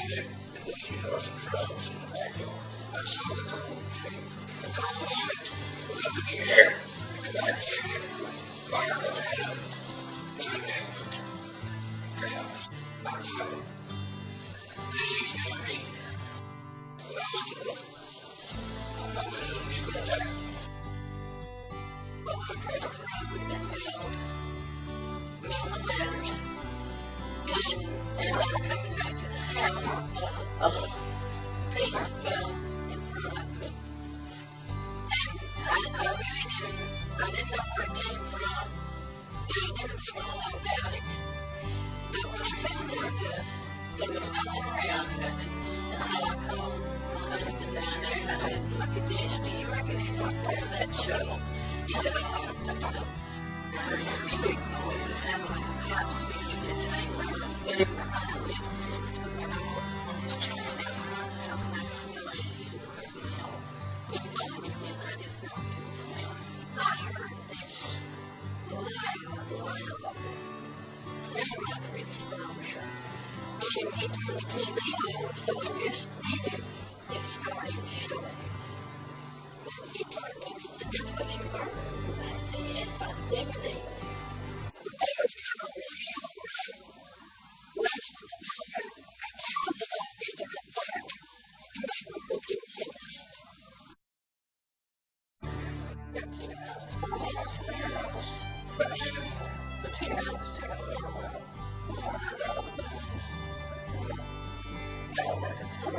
magic in the 2000 drones in the backyard. I saw the tunnel came. The tunnel light was up in the air because I came in fire on the head in an infant. Perhaps outside. This is not me. But I was all about it. But what I found is this, there was nothing around it. And so I called my husband down there and I said, look at this, do you reckon it's that show? He said, oh, I don't think so. Very sweet, big boy, the family, in the same room,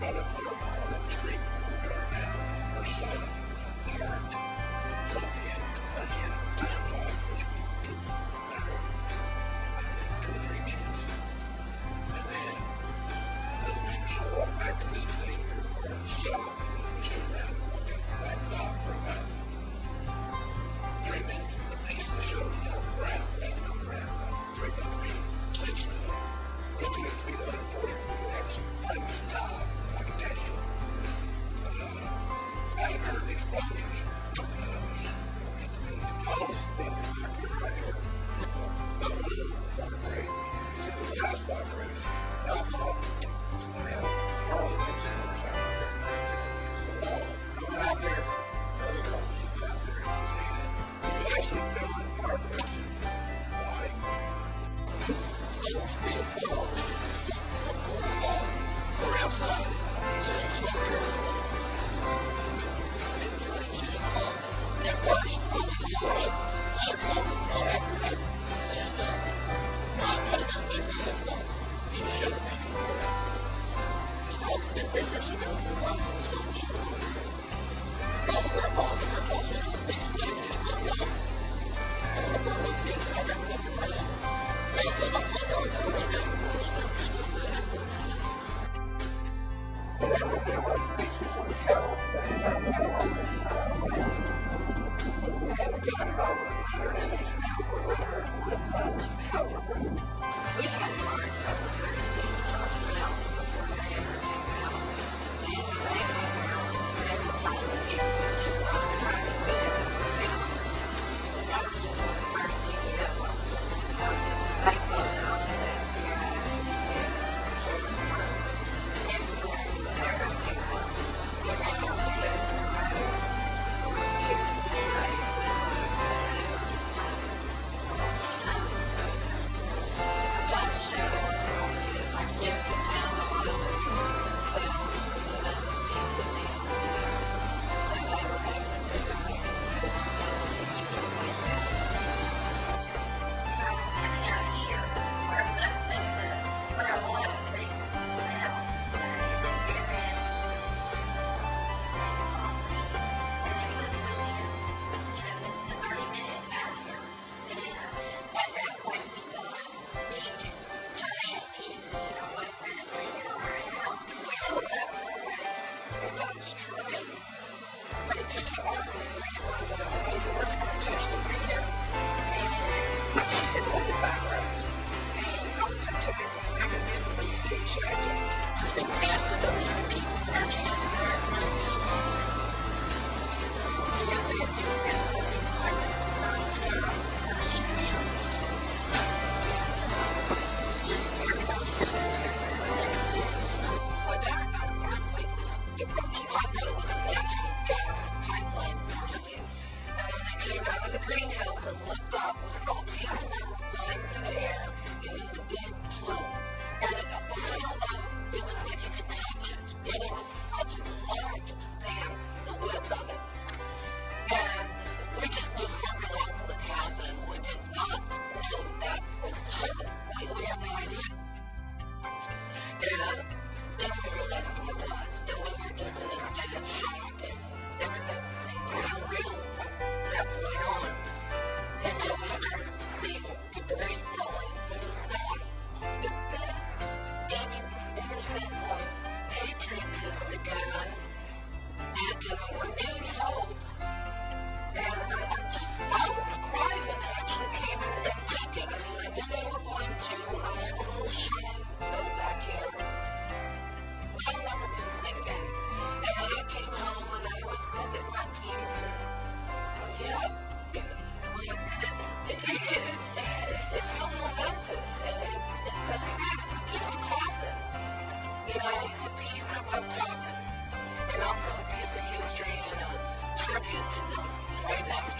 Better put on a tree. Better now. Silent. Help Ha ha ha! Right now.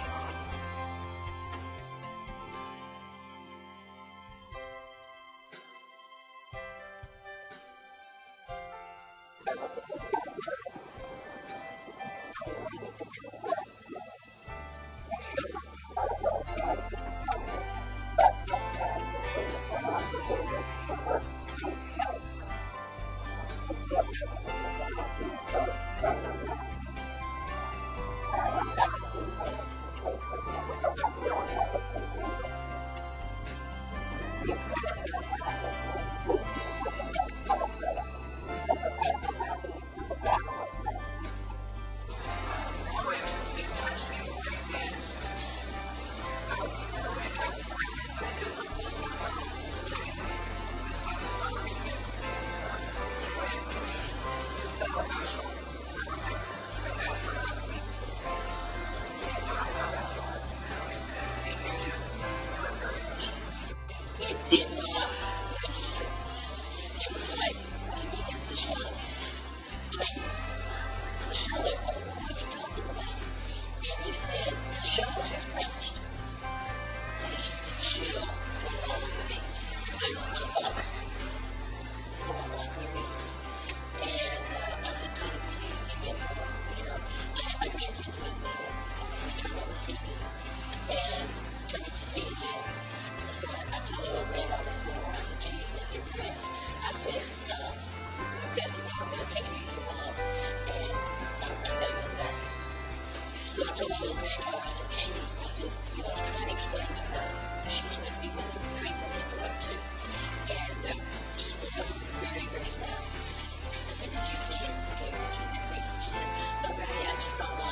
very, very small. I think you see her, okay, she's been raised, she's nobody, I just saw